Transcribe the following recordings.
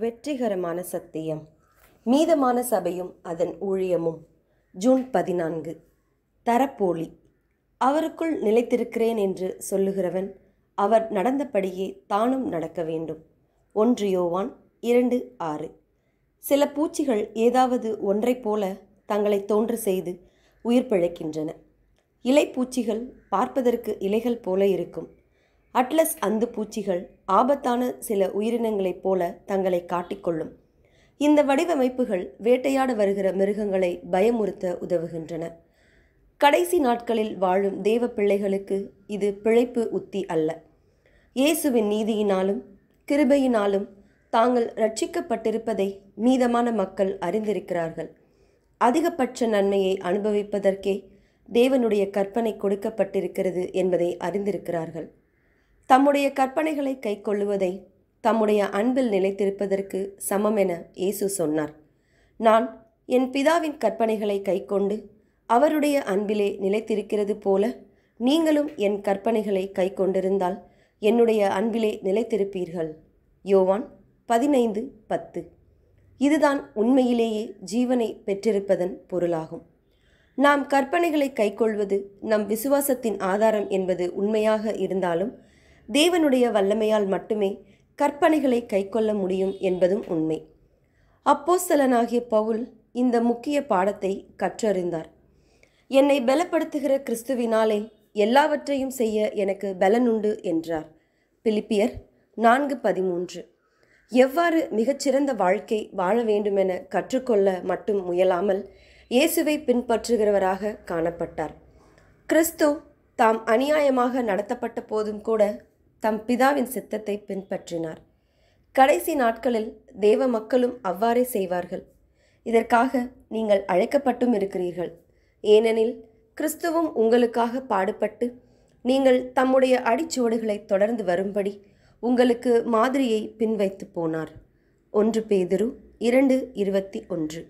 வெற்றிகரமான சத்தியம். மீதமான சபையும் அதன் ஊழியமும். ஜூன் பதினான்கு. தரப்போலி. அவருக்குள் நிலைத்திருக்கிறேன் என்று சொல்லுகிறவன் அவர் நடந்தபடியே தானும் நடக்க வேண்டும். ஒன்று யோவான் இரண்டு ஆறு. சில பூச்சிகள் ஏதாவது ஒன்றைப் போல தங்களை தோன்ற செய்து உயிர் பிழைக்கின்றன. இலைப்பூச்சிகள் பார்ப்பதற்கு இலைகள் போல இருக்கும். அட்லஸ் அந்து பூச்சிகள் ஆபத்தான சில உயிரினங்களைப் போல தங்களை காட்டிக்கொள்ளும். இந்த வடிவமைப்புகள் வேட்டையாட வருகிற மிருகங்களை பயமுறுத்த உதவுகின்றன. கடைசி நாட்களில் வாழும் தேவ பிள்ளைகளுக்கு இது பிழைப்பு உத்தி அல்ல. இயேசுவின் நீதியினாலும் கிருபையினாலும் தாங்கள் ரட்சிக்கப்பட்டிருப்பதை மீதமான மக்கள் அறிந்திருக்கிறார்கள். அதிகபட்ச நன்மையை அனுபவிப்பதற்கே தேவனுடைய கற்பனை கொடுக்கப்பட்டிருக்கிறது என்பதை அறிந்திருக்கிறார்கள். தம்முடைய கற்பனைகளை கைக்கொள்ளுவதை தம்முடைய அன்பில் நிலைத்திருப்பதற்கு சமம் என இயேசு சொன்னார். நான் என் பிதாவின் கற்பனைகளை கைக்கொண்டு அவருடைய அன்பிலே நிலைத்திருக்கிறது போல நீங்களும் என் கற்பனைகளை கைக்கொண்டிருந்தால் என்னுடைய அன்பிலே நிலைத்திருப்பீர்கள். யோவான் பதினைந்து பத்து. இதுதான் உண்மையிலேயே ஜீவனை பெற்றிருப்பதன் பொருளாகும். நாம் கற்பனைகளை கைக்கொள்வது நம் விசுவாசத்தின் ஆதாரம் என்பது உண்மையாக இருந்தாலும் தேவனுடைய வல்லமையால் மட்டுமே கற்பனைகளை கைக்கொள்ள முடியும் என்பதும் உண்மை. அப்போஸ்தலனாகிய பவுல் இந்த முக்கிய பாடத்தை கற்றறிந்தார். என்னை பலப்படுத்துகிற கிறிஸ்துவினாலே எல்லாவற்றையும் செய்ய எனக்கு பலனுண்டு என்றார். பிலிப்பியர் நான்கு பதிமூன்று. எவ்வாறு மிகச்சிறந்த வாழ்க்கை வாழ வேண்டுமென கற்றுக்கொள்ள மட்டும் முயலாமல் இயேசுவை பின்பற்றுகிறவராக காணப்பட்டார். கிறிஸ்து தாம் அநியாயமாக நடத்தப்பட்ட போதும் கூட தம் பிதாவின் சித்தத்தை பின்பற்றினார். கடைசி நாட்களில் தேவ மக்களும் அவ்வாறே செய்வார்கள். இதற்காக நீங்கள் அழைக்கப்பட்டும் இருக்கிறீர்கள். ஏனெனில் கிறிஸ்துவும் உங்களுக்காக பாடுபட்டு நீங்கள் தம்முடைய அடிச்சுவடுகளை தொடர்ந்து வரும்படி உங்களுக்கு மாதிரியை பின்வைத்து போனார். ஒன்று பேதுரு இரண்டு இருபத்தி ஒன்று.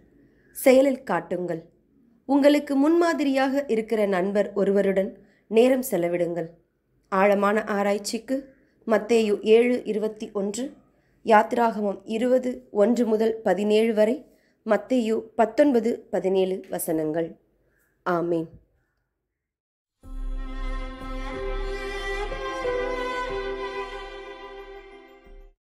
செயலில் காட்டுங்கள். உங்களுக்கு முன்மாதிரியாக இருக்கிற நண்பர் ஒருவருடன் நேரம் செலவிடுங்கள். ஆழமான ஆராய்ச்சிக்கு மத்தேயு ஏழு இருபத்தி ஒன்று யாத்ராகமம் இருபது ஒன்று முதல் பதினேழு வரை மத்தேயு பத்தொன்பது பதினேழு வசனங்கள். ஆமேன்.